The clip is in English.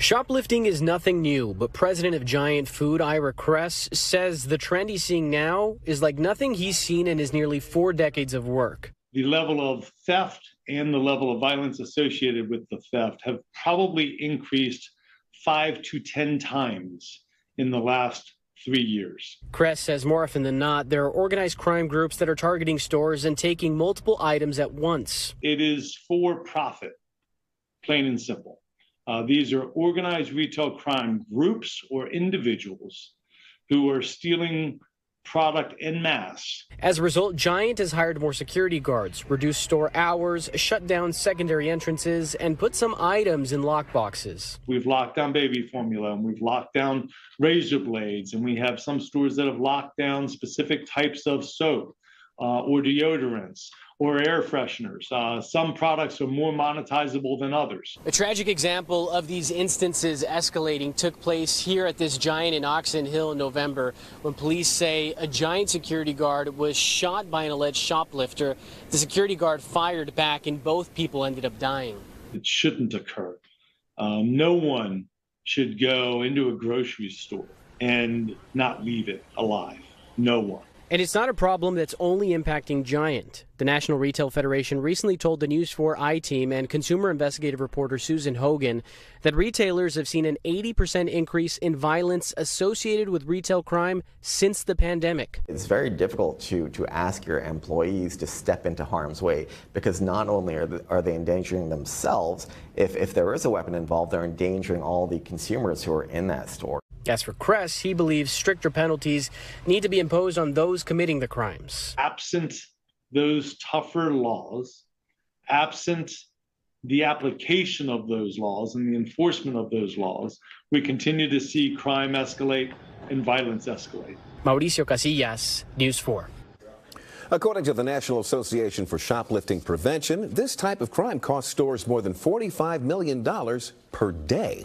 Shoplifting is nothing new, but president of Giant Food, Ira Kress, says the trend he's seeing now is like nothing he's seen in his nearly four decades of work. The level of theft and the level of violence associated with the theft have probably increased five to 10 times in the last three years. Kress says more often than not, there are organized crime groups that are targeting stores and taking multiple items at once. It is for profit, plain and simple. Uh, these are organized retail crime groups or individuals who are stealing product en masse. As a result, Giant has hired more security guards, reduced store hours, shut down secondary entrances, and put some items in lockboxes. We've locked down baby formula and we've locked down razor blades, and we have some stores that have locked down specific types of soap uh, or deodorants or air fresheners. Uh, some products are more monetizable than others. A tragic example of these instances escalating took place here at this giant in Oxon Hill in November when police say a giant security guard was shot by an alleged shoplifter. The security guard fired back and both people ended up dying. It shouldn't occur. Um, no one should go into a grocery store and not leave it alive. No one. And it's not a problem that's only impacting Giant. The National Retail Federation recently told the News 4 I team and consumer investigative reporter Susan Hogan that retailers have seen an 80% increase in violence associated with retail crime since the pandemic. It's very difficult to, to ask your employees to step into harm's way because not only are, the, are they endangering themselves, if, if there is a weapon involved, they're endangering all the consumers who are in that store. As for Kress, he believes stricter penalties need to be imposed on those committing the crimes. Absent those tougher laws, absent the application of those laws and the enforcement of those laws, we continue to see crime escalate and violence escalate. Mauricio Casillas, News 4. According to the National Association for Shoplifting Prevention, this type of crime costs stores more than $45 million per day.